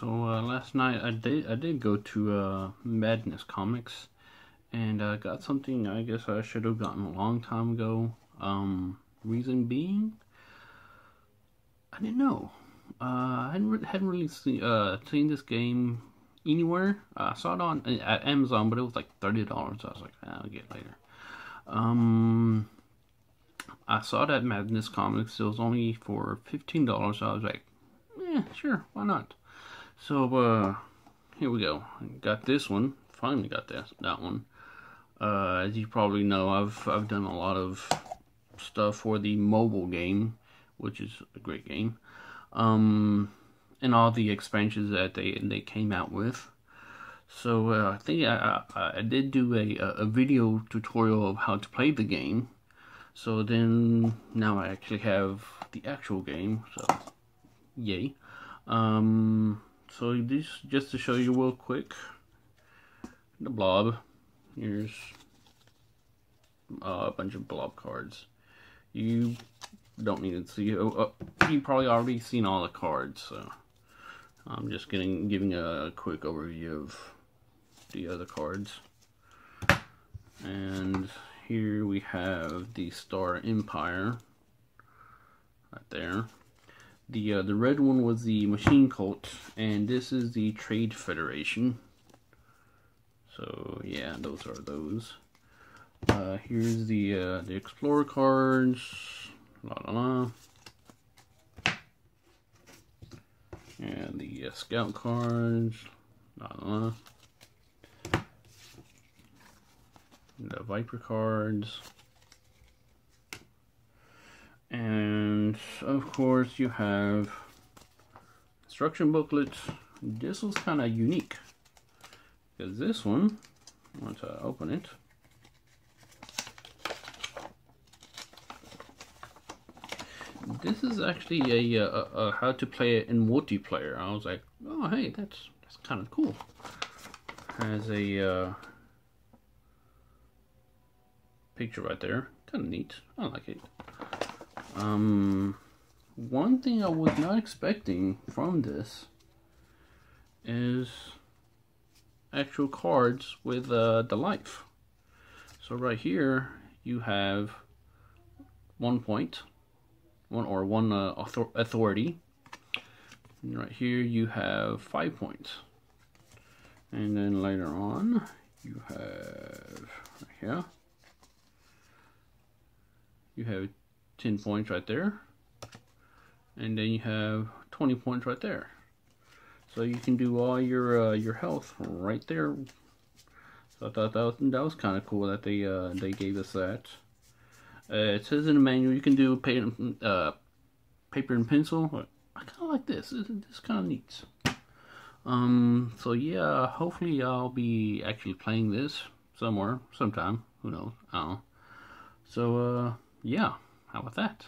So uh, last night I did I did go to uh, Madness Comics and uh, got something I guess I should have gotten a long time ago. Um, reason being, I didn't know. Uh, I hadn't, re hadn't really see, uh, seen this game anywhere. I saw it on at Amazon, but it was like thirty dollars. I was like, ah, I'll get later. Um, I saw that Madness Comics. It was only for fifteen dollars. So I was like, yeah, sure, why not? So uh, here we go. Got this one. Finally got that that one. Uh, as you probably know, I've I've done a lot of stuff for the mobile game, which is a great game. Um, and all the expansions that they they came out with. So uh, I think I, I, I did do a a video tutorial of how to play the game. So then now I actually have the actual game. So yay. Um, so this just to show you real quick the blob. Here's uh, a bunch of blob cards. You don't need to see. Oh, you probably already seen all the cards, so I'm just getting giving a quick overview of the other cards. And here we have the Star Empire right there. The uh, the red one was the Machine Cult, and this is the Trade Federation. So yeah, those are those. Uh, here's the uh, the Explorer cards. La la la. And the uh, Scout cards. La la la. The Viper cards. And of course you have instruction booklet. This was kind of unique because this one, once I open it, this is actually a, a, a, how to play it in multiplayer. I was like, oh hey, that's that's kind of cool. Has a uh, picture right there, kind of neat. I like it. Um, one thing I was not expecting from this is actual cards with uh, the life. So right here you have one point, one or one uh, author authority. And right here you have five points. And then later on you have right here you have 10 points right there. And then you have 20 points right there. So you can do all your uh, your health right there. So I thought that was, that was kind of cool that they uh, they gave us that. Uh, it says in the manual you can do paper, uh, paper and pencil. I kind of like this. This, this kind of neat. Um. So yeah, hopefully I'll be actually playing this somewhere, sometime. Who knows? I don't know. So uh, yeah. How about that?